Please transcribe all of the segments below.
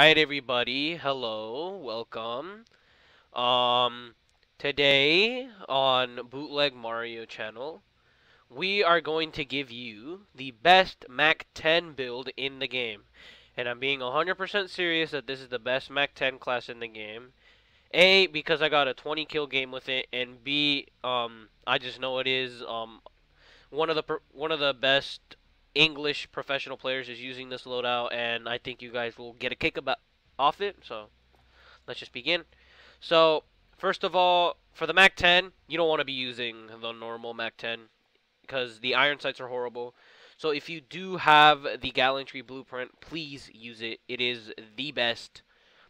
Alright everybody, hello, welcome. Um, today on Bootleg Mario channel, we are going to give you the best Mac 10 build in the game. And I'm being 100% serious that this is the best Mac 10 class in the game. A, because I got a 20 kill game with it, and B, um, I just know it is, um, one of the, one of the best English professional players is using this loadout, and I think you guys will get a kick about off it. So let's just begin. So first of all, for the Mac 10, you don't want to be using the normal Mac 10 because the iron sights are horrible. So if you do have the gallantry blueprint, please use it. It is the best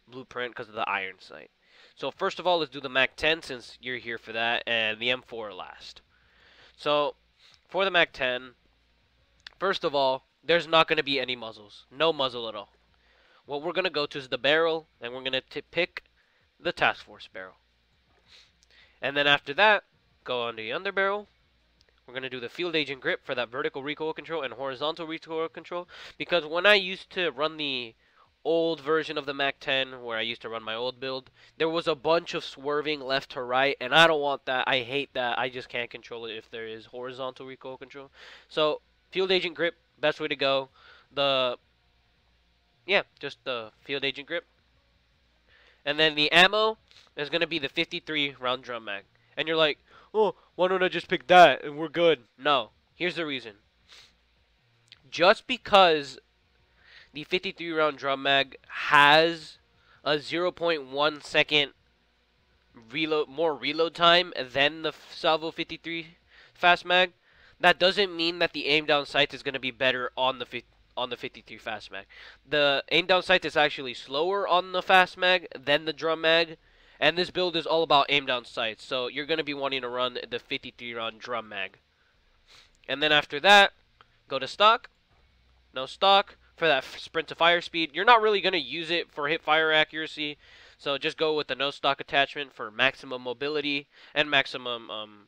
blueprint because of the iron sight. So first of all, let's do the Mac 10 since you're here for that, and the M4 last. So for the Mac 10, First of all, there's not going to be any muzzles. No muzzle at all. What we're going to go to is the barrel, and we're going to pick the task force barrel. And then after that, go on to the under barrel. We're going to do the field agent grip for that vertical recoil control and horizontal recoil control. Because when I used to run the old version of the Mac 10, where I used to run my old build, there was a bunch of swerving left to right, and I don't want that. I hate that. I just can't control it if there is horizontal recoil control. So Field agent grip, best way to go. The yeah, just the field agent grip. And then the ammo is going to be the 53 round drum mag. And you're like, oh, why don't I just pick that and we're good? No. Here's the reason. Just because the 53 round drum mag has a 0.1 second reload more reload time than the Salvo 53 fast mag that doesn't mean that the aim down sight is going to be better on the on the 53 fast mag. The aim down sight is actually slower on the fast mag than the drum mag, and this build is all about aim down sight. So you're going to be wanting to run the 53 round drum mag. And then after that, go to stock. No stock for that sprint to fire speed. You're not really going to use it for hip fire accuracy. So just go with the no stock attachment for maximum mobility and maximum um,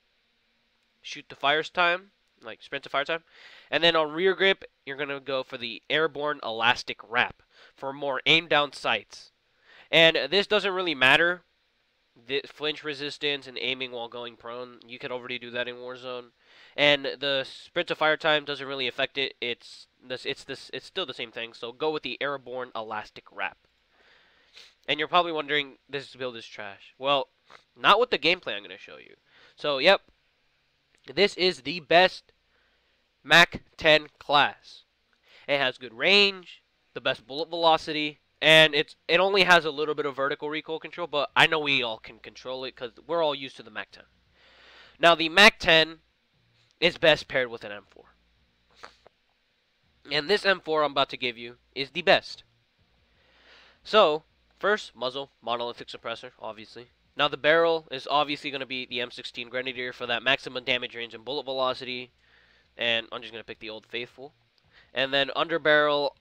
shoot to fires time like sprint to fire time. And then on rear grip, you're going to go for the airborne elastic wrap for more aim down sights. And this doesn't really matter. The flinch resistance and aiming while going prone, you can already do that in Warzone. And the sprint to fire time doesn't really affect it. It's this it's this it's still the same thing. So go with the airborne elastic wrap. And you're probably wondering this build is trash. Well, not with the gameplay I'm going to show you. So, yep. This is the best Mac 10 class. It has good range, the best bullet velocity, and it's it only has a little bit of vertical recoil control, but I know we all can control it because we're all used to the Mac 10. Now, the Mac 10 is best paired with an M4. And this M4 I'm about to give you is the best. So, first, muzzle, monolithic suppressor, obviously. Now, the barrel is obviously going to be the M16 Grenadier for that maximum damage range and bullet velocity. And I'm just to pick the Old Faithful. And then underbarrel,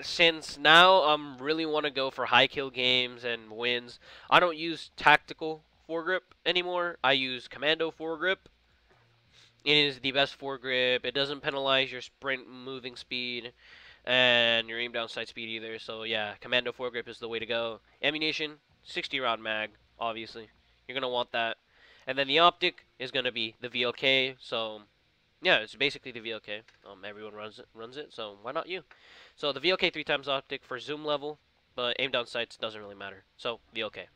since now I'm really want to go for high kill games and wins, I don't use tactical foregrip anymore. I use commando foregrip. It is the best foregrip. It doesn't penalize your sprint moving speed and your aim down sight speed either. So yeah, commando foregrip is the way to go. Ammunition, 60 round mag, obviously. You're going to want that. And then the optic is going to be the VLK. So yeah, it's basically the VLK. Um, everyone runs it, runs it, so why not you? So the VLK three times optic for zoom level, but aim down sights doesn't really matter. So VLK.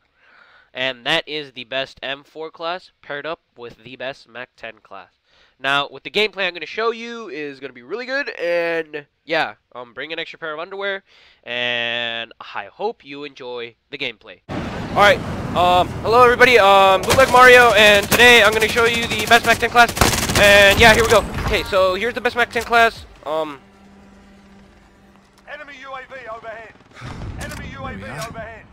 And that is the best M4 class paired up with the best Mac 10 class. Now, with the gameplay I'm going to show you is going to be really good, and yeah, um, bring an extra pair of underwear, and I hope you enjoy the gameplay. Alright, um, hello everybody, um, Bootleg Mario, and today I'm going to show you the best Mac 10 class and yeah, here we go. Okay, so here's the best Mac 10 class. Um. Enemy UAV overhead. Enemy UAV overhead.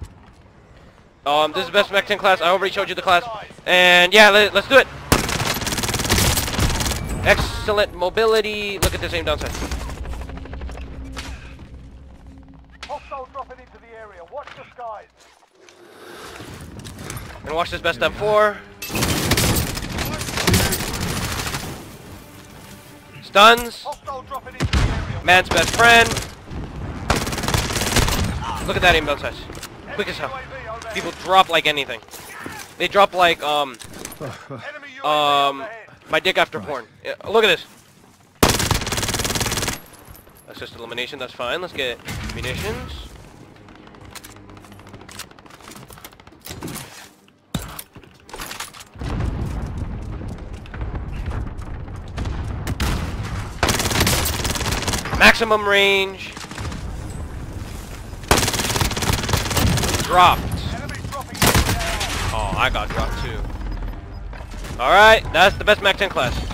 Um, this is the best Mac 10 class. I already showed you the class. And yeah, let, us do it. Excellent mobility. Look at this aim downside. Hostile dropping into the area. Watch the skies. And watch this best M4. Stuns. Man's best friend. Look at that inbound size. Quick as hell. People drop like anything. They drop like, um, um, my dick after porn. Yeah, look at this. That's just elimination, that's fine. Let's get munitions. Maximum range. Dropped. Oh, I got dropped too. Alright, that's the best MAC 10 class.